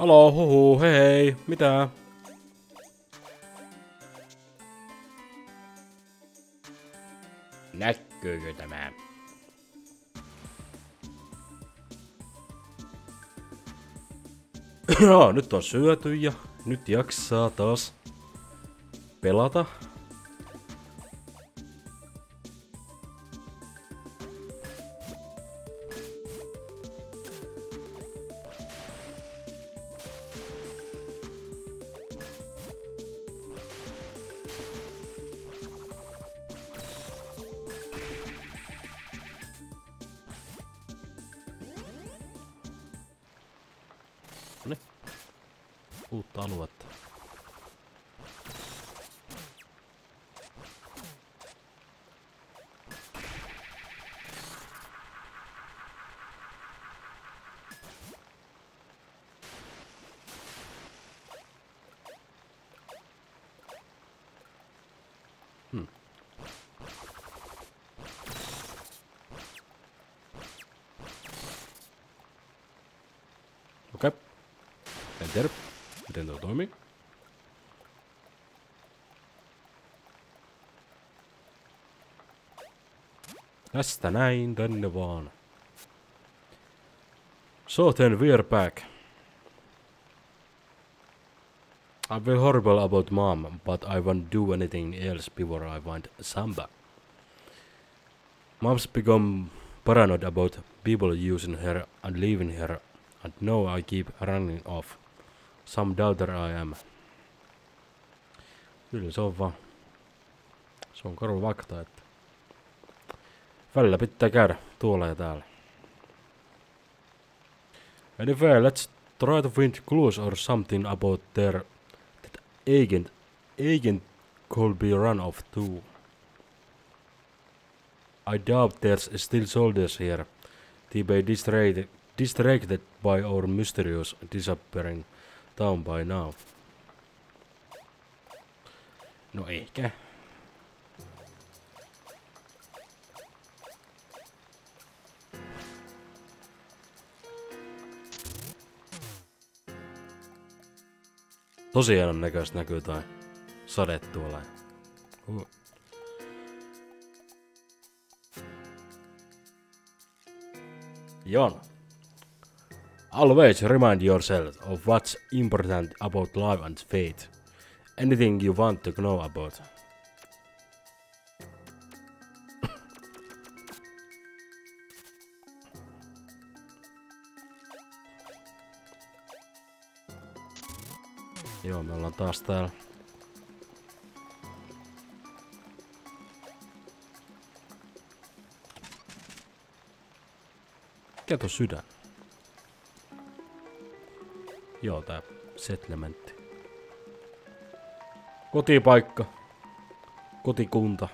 Halo, huhu, hei hei, mitä? Näkyykö tämä? Joo, nyt on syöty ja nyt jaksaa taas pelata. Noniin. Uutta aluetta. Tästä näin, the one. So then we're back. I feel horrible about mom, but I won't do anything else before I find Samba. Mom's become paranoid about people using her and leaving her, and now I keep running off. Some doubter I am. Kyllä se on vaan. Se on karu fakta, että välillä pitää käydä tuolla ja täällä. Anyway, let's try to find clues or something about their that agent agent could be run off too. I doubt there's still soldiers here. They be distracted, distracted by our mysterious disappearing town by now. No ehkä. Tosi hienon näköistä näkyy toi sade tuolla. Uh. Jon. Always remind yourself of what's important about life and fate. Anything you want to know about. Joo, me ollaan taas täällä. Tuo sydän? Joo, tää settlementti. Kotipaikka. Kotikunta.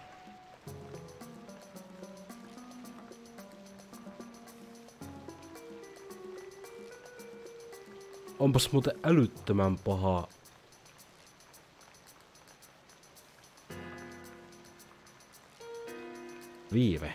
Onpas muuten älyttömän paha. Viive.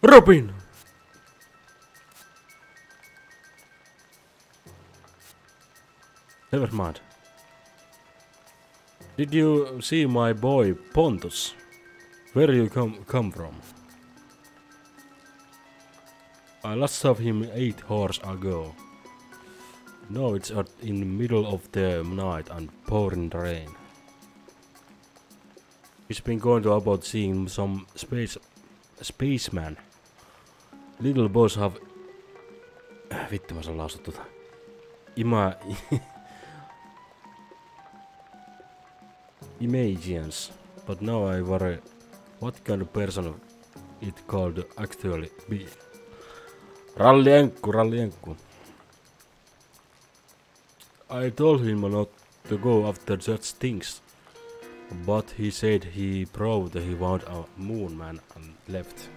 Robin! Never mind. Did you see my boy Pontus? Where do you come come from? I last saw him eight hours ago. No, it's in the middle of the night and pouring rain. He's been going to about seeing some space spaceman. Little boys have... Vittu mä saan lausua tota. Ima... Imagians. But now I worry what kind of person it called actually be. Rallienkku, rallienkku. I told him not to go after such things. But he said he proved he found a moon man and left.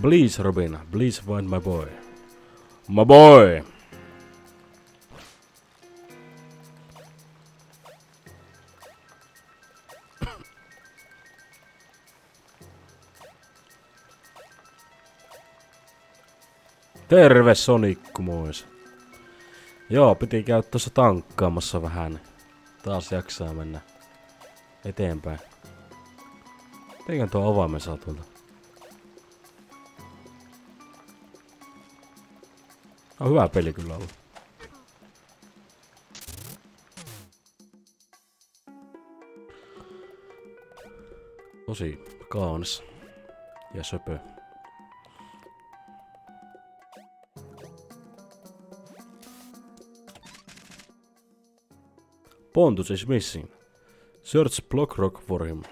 Please, Robin, please find my boy. My boy! Terve Sonikku mois. Joo, piti käydä tuossa tankkaamassa vähän. niin Taas jaksaa mennä eteenpäin. Teikän tuo avaimen saa. On hyvä peli kyllä ollut. Tosi kaunis ja söpö. Pontus is missing. Search Blockrock for him.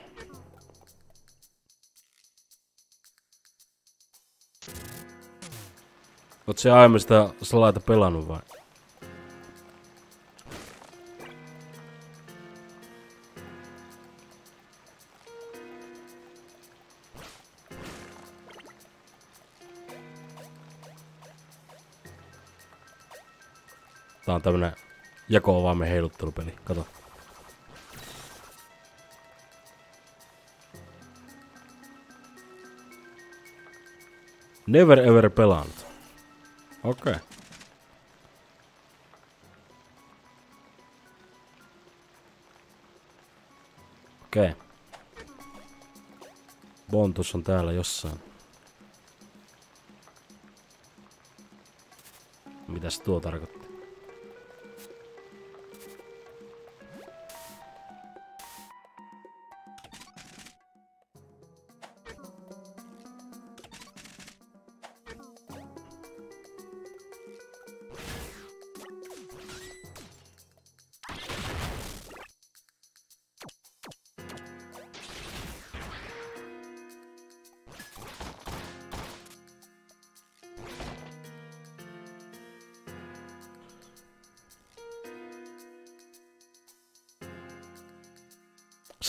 Oot se aiemmin sitä salaita pelannut vai? Tää on tämmönen jako-avaimen heiluttelupeli. Kato. Never ever pelannut. Okei. Okay. Okei. Okay. Bontus on täällä jossain. Mitäs tuo tarkoittaa?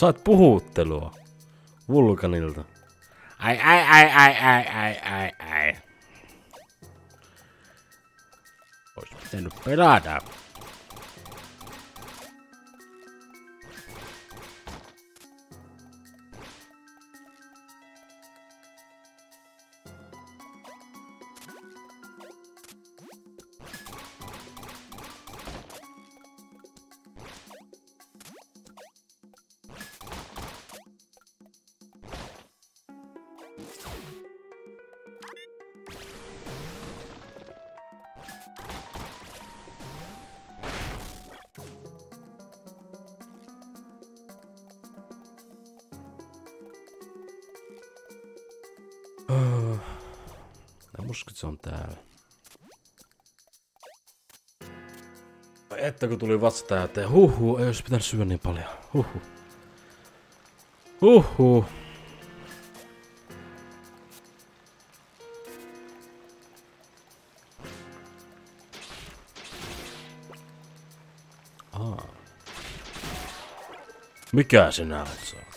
Saat puhuttelua. Vulkanilta. Ai ai ai ai ai ai ai ai. Ois pitänyt pelata. Että kun tuli vasta että huhu, ei olisi pitänyt syödä niin paljon. Huhu. Huhu. Mikä sinä olet saakka?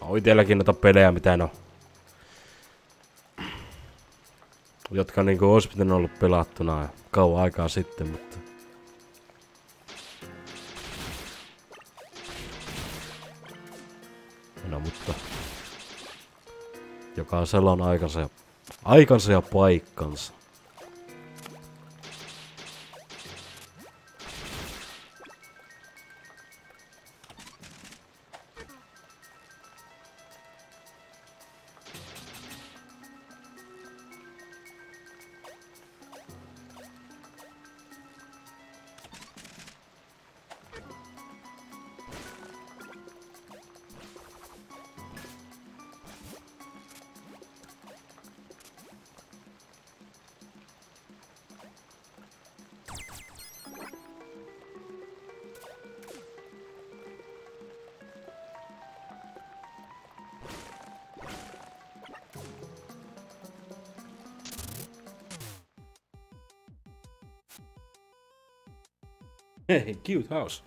On itelläkin noita pelejä, mitä no. Jotka niinku olisi pitänyt olla pelattuna kauan aikaa sitten, mutta... No mutta... Jokaisella on aikansa ja, aikansa ja paikkansa. Hei, cute house.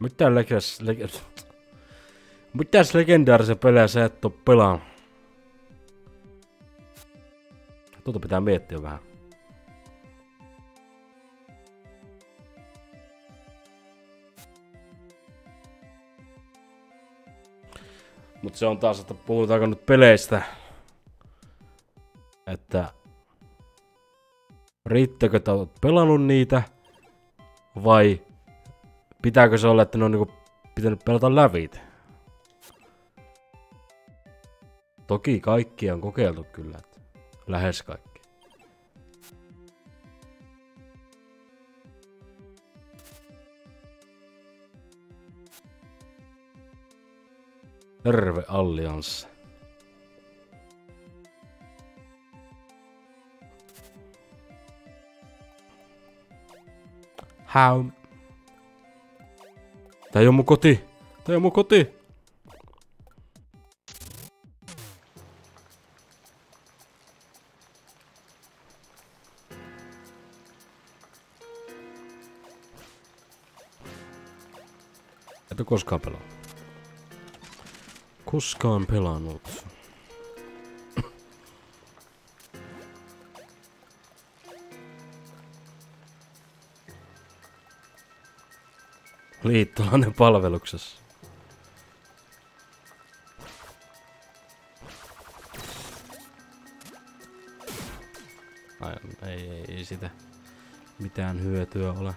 Mitä leges... leges... Mitäs legendaarisen pelejä sä et oo pelannut? Tuota pitää miettiä vähän. Mut se on taas, että puhutaanko nyt peleistä, että riittääkö, että olet pelannut niitä, vai pitääkö se olla, että ne on niinku pitänyt pelata lävit? Toki kaikki on kokeiltu kyllä, että lähes kaikki. Terve Allianssi. How? Tää ei oo mun koti. Tää ei oo mun koti. Et oo koskaan pelannut. Koskaan pelannut. Liittolainen palveluksessa. Ai, ei, ei, ei sitä mitään hyötyä ole.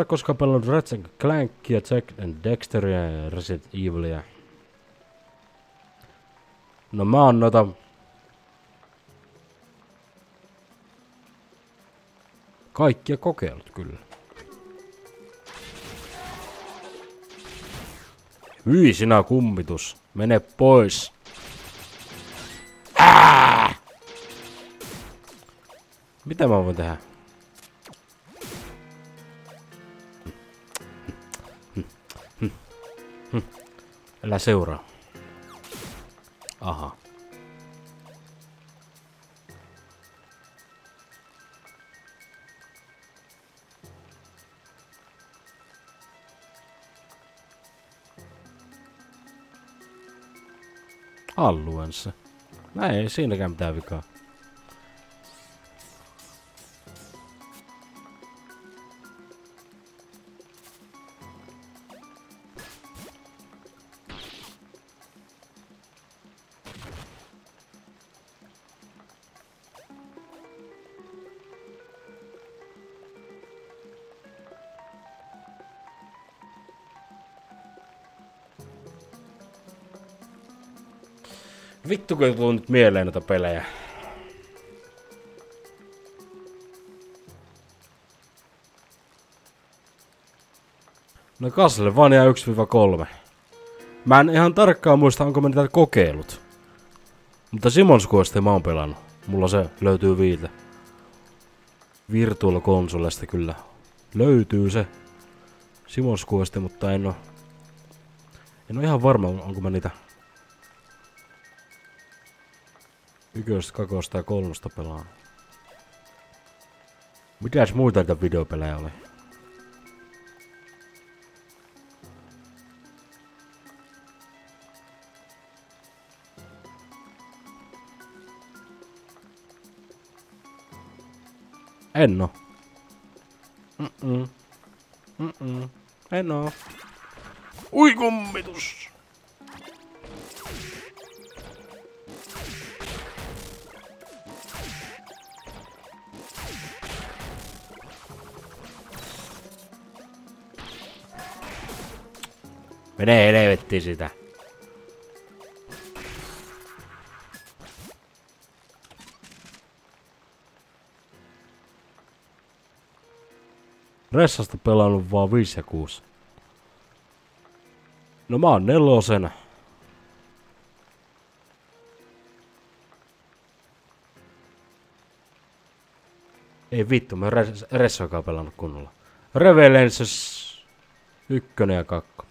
Ole koskaan pelannut Ratchet Clankia, Jack and Dexteria ja Resident Evilia. No mä oon noita... Kaikkia kokeillut kyllä. Hyi sinä kummitus. Mene pois. Ää! Mitä mä voin tehdä? Älä seuraa. Aha. Alueensa. Näin ei siinäkään mitään vikaa. Vittu kun tullut nyt mieleen noita pelejä. No Castlevania 1-3. Mä en ihan tarkkaan muista, onko mä niitä kokeillut. Mutta Simon Quest mä oon pelannut. Mulla se löytyy viiltä. Virtual konsolesta kyllä. Löytyy se. Simon Quest, mutta en oo... En oo ihan varma, onko mä niitä Yköstä, kakosta ja kolmosta pelaan. Mitäs muita näitä videopelejä oli? En oo. Mm-mm. Mm-mm. En oo. Ui kummitus! Mene helvettiin sitä. Ressasta pelannut vaan 5 ja 6. No mä oon nelosen. Ei vittu, mä res, Ressoakaan pelannut kunnolla. Revelations ykkönen ja kakkonen.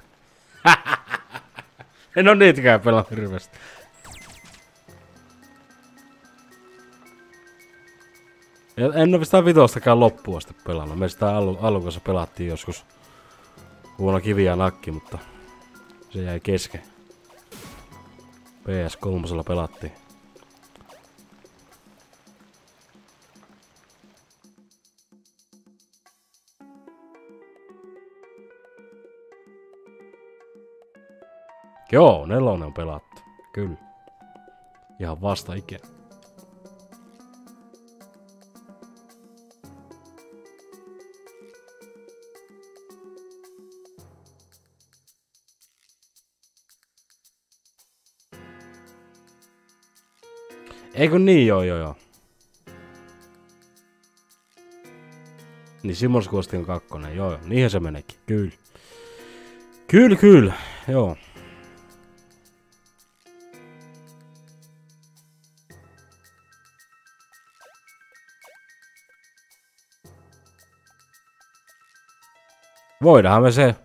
en oo niitäkään pelannut hirveästi. En ole sitä vitostakaan loppuun asti pelannut. Me sitä alu, alukossa pelattiin joskus vuonna kivi ja nakki, mutta se jäi kesken. PS3 pelattiin. Joo, nelonen on pelattu. Kyllä. Ihan vasta ikinä. Eikö niin, joo, joo, joo. Niin Simons Kuosti on kakkonen, joo, joo. Niinhän se menekin, kyllä. Kyllä, kyllä, joo. Voidaan me se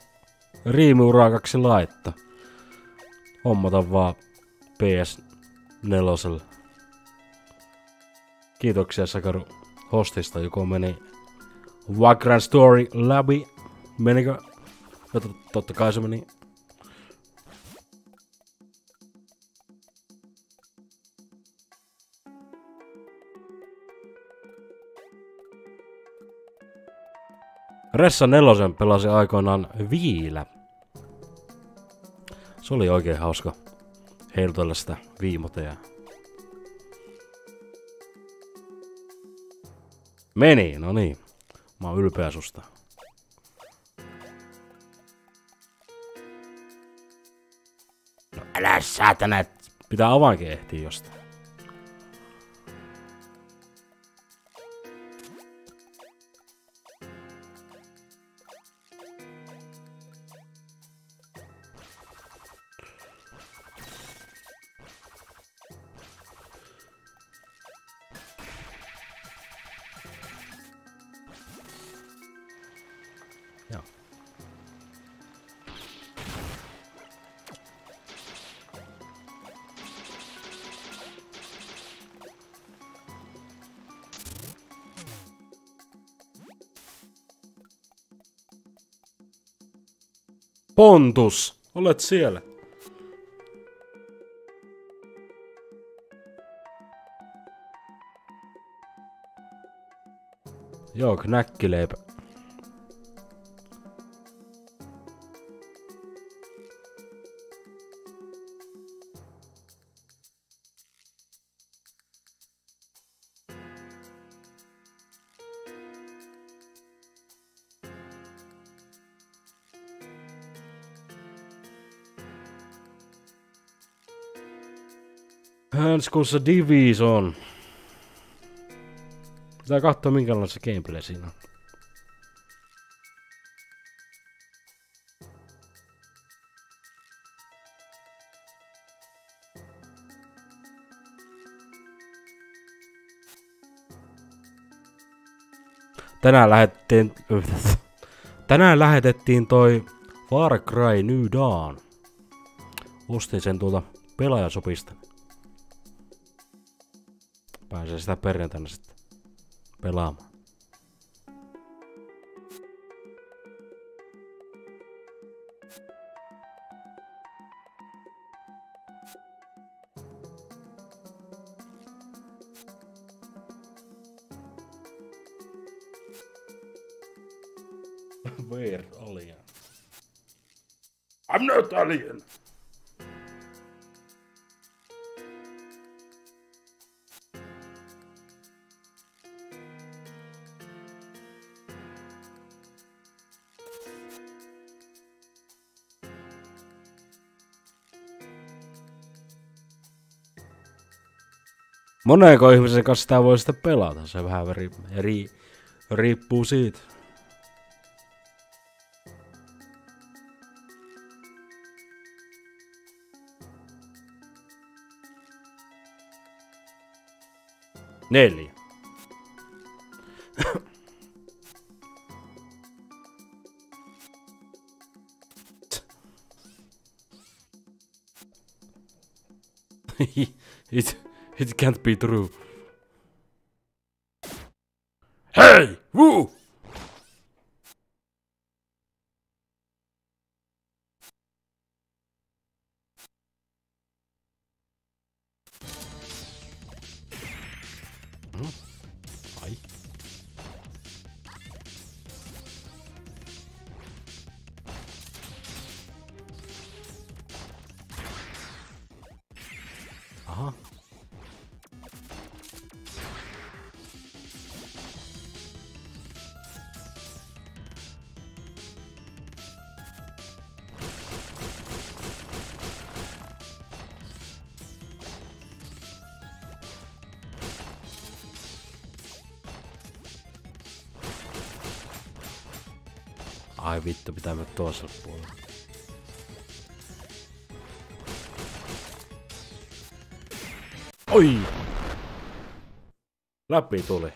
riimiuraakaksi laittaa. Hommata vaan PS4. Kiitoksia Sakaru hostista, joko meni Vagrant Story läpi. Menikö? No tot, totta kai se meni. Ressa nelosen pelasi aikoinaan Viilä. Se oli oikein hauska heilutella sitä viimoteja. Meni, no niin. Mä oon ylpeä susta. No älä säätänä, pitää avainkin ehtiä jostain. Pontus, olet siellä. Joo, knäkkileipä. Hanskussa Division. Pitää katsoa minkälainen se gameplay siinä on. Tänään lähettiin... Tänään lähetettiin toi Far Cry New Dawn. Ostin sen tuolta pelaajasopista. Pääsee sitä perjantaina sitten pelaamaan. Where alien? I'm not alien. Monenko ihmisen kanssa sitä voi sitten pelata, se vähän ri, ri, riippuu siitä. Neljä. It, it can't be true. Hey! Woo! Hmm? Ai vittu, pitää mennä toiselle puolelle. Oi! Läpi tuli.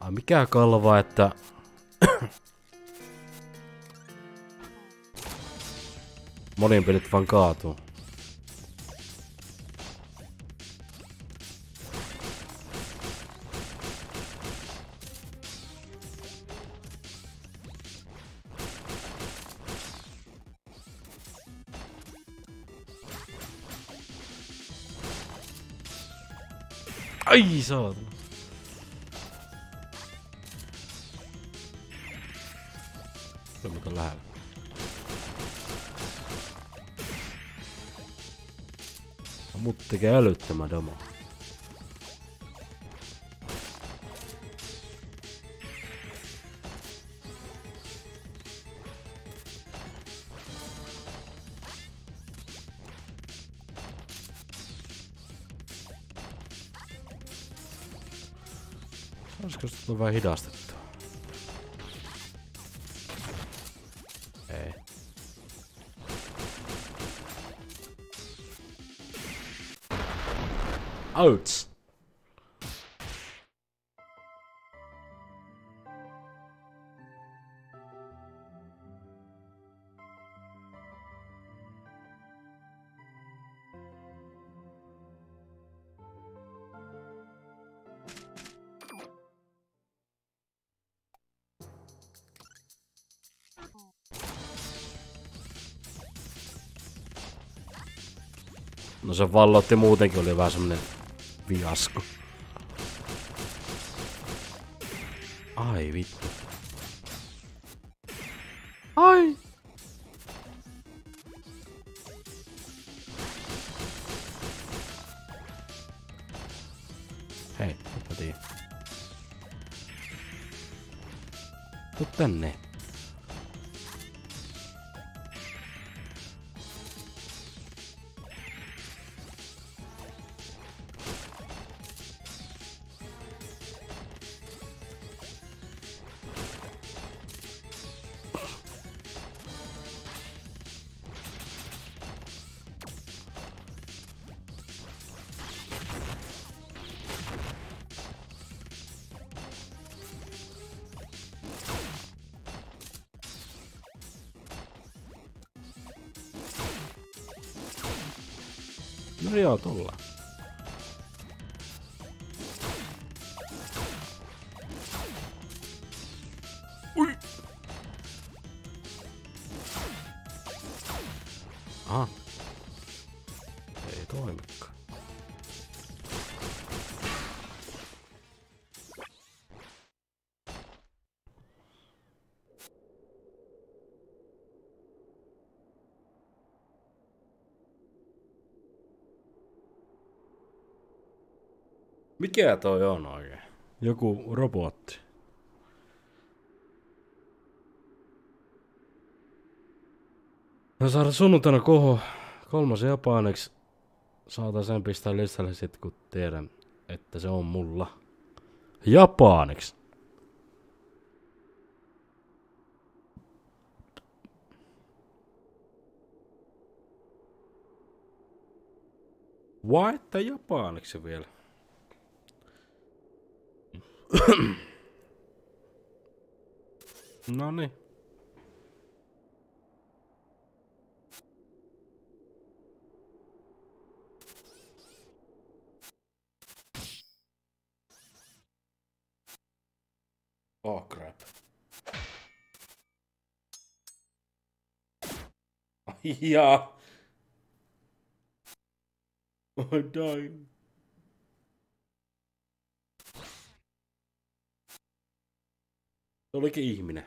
Ai mikä kalva, että... Monin pelit vaan kaatuu. Ai saatana. Tekee älyttömän demo. Olisiko se tullut vähän hidastettua? Ouch! No se vallotti muutenkin oli vähän semmonen fiasko. Ai vittu. Ai! Hei, tiedän. Tuu tänne. Mikä toi on oikein? Joku robotti. No saada sunnuntaina koho kolmas japaniksi. Saatan sen pistää listalle sit kun tiedän, että se on mulla. Japaniksi. What? Japaniksi vielä. No niin. Oh crap. yeah. I'm dying. Se olikin ihminen.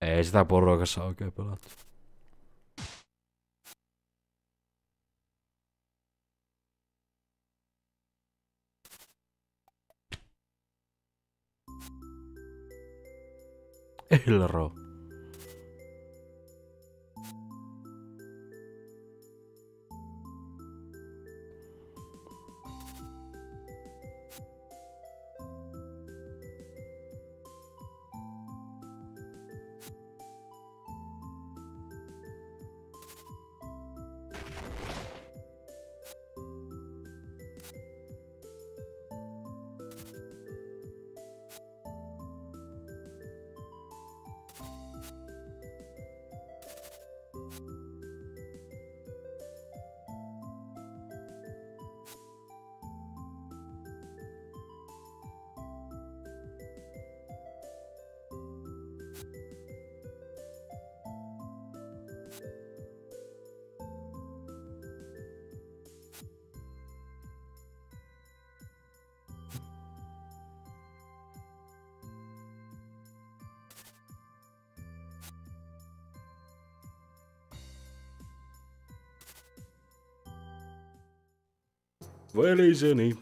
Ei sitä porukassa oikein pelattu. Hilro. Veliseni.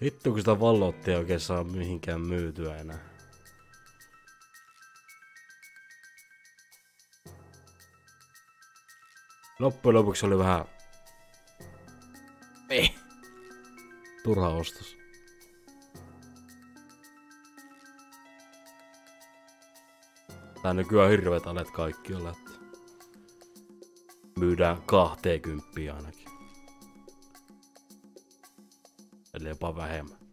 Vittu kun sitä vallottia ei oikein saa mihinkään myytyä enää. Loppujen lopuksi oli vähän... Turha ostos. Tää nykyään hirveet alet kaikki olla, että myydään 20 ainakin. Eli jopa vähemmän.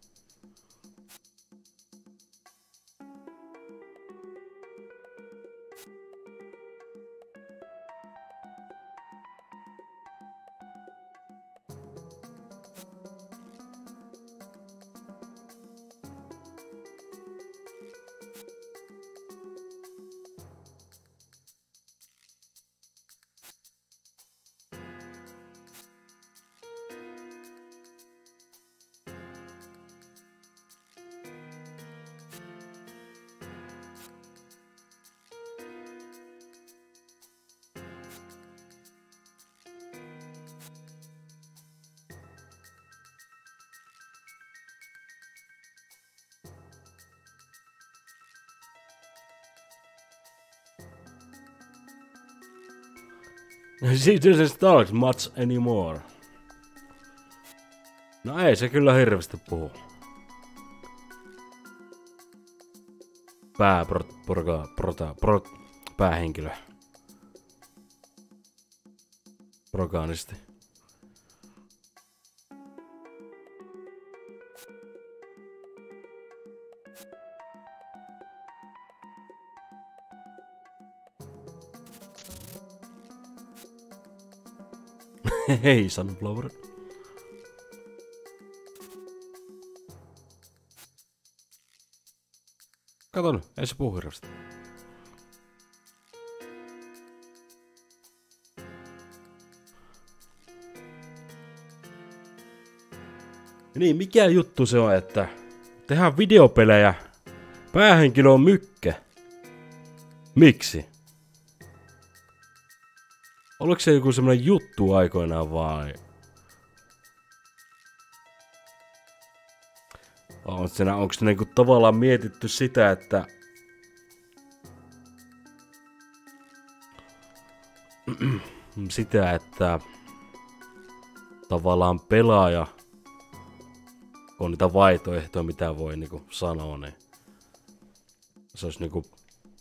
She doesn't talk much anymore. No ei se kyllä hirveästi puhu. Pää, pro, porga, prota, pro, päähenkilö. Progaanisti. Hei, Sunflower. Kato nyt, ei se puhu hirveästi. Niin, mikä juttu se on, että tehdään videopelejä, päähenkilö on mykkä. Miksi? Oliko se joku semmonen juttu aikoinaan vai? On siinä, onko niinku tavallaan mietitty sitä, että sitä, että tavallaan pelaaja on niitä vaihtoehtoja, mitä voi niinku sanoa, niin se olisi niinku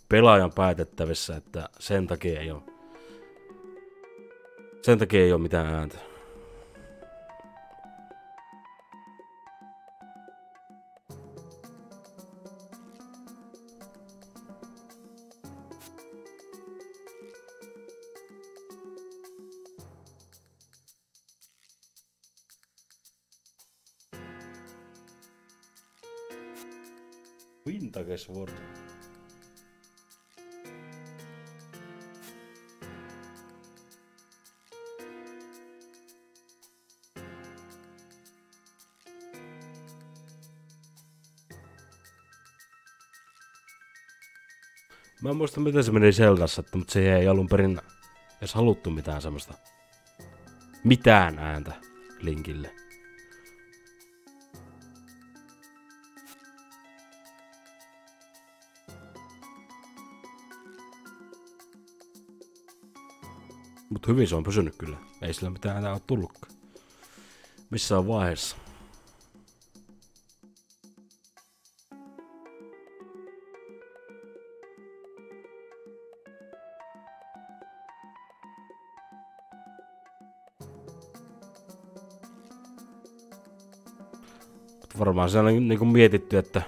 pelaajan päätettävissä, että sen takia ei ole, sen takia ei ole mitään ääntä. Muista miten se meni Zeldassa, että, mutta se ei alun perin edes haluttu mitään semmoista mitään ääntä Linkille. Mutta hyvin se on pysynyt kyllä. Ei sillä mitään ääntä ole tullutkaan. Missään vaiheessa. Varmaan se on niinku mietitty, että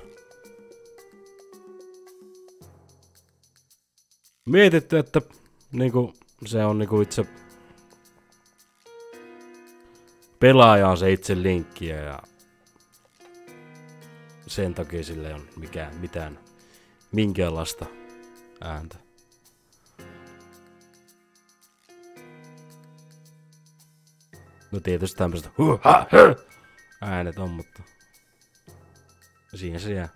mietitty, että niinku se on niinku itse pelaaja on se itse linkkiä ja sen takia sille ole mikään, mitään, minkäänlaista ääntä. No tietysti hö, äänet on, mutta siihen se jää.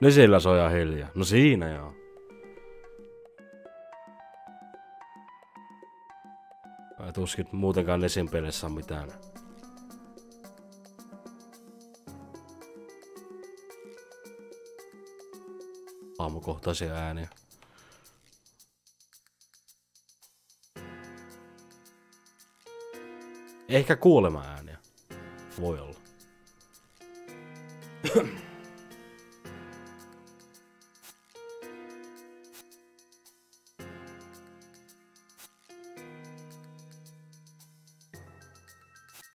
Ne siellä soja hiljaa. No siinä joo. Ai tuskin muutenkaan Nesin pelissä on mitään. Aamukohtaisia ääniä. Ehkä kuolema ääniä. Voi olla.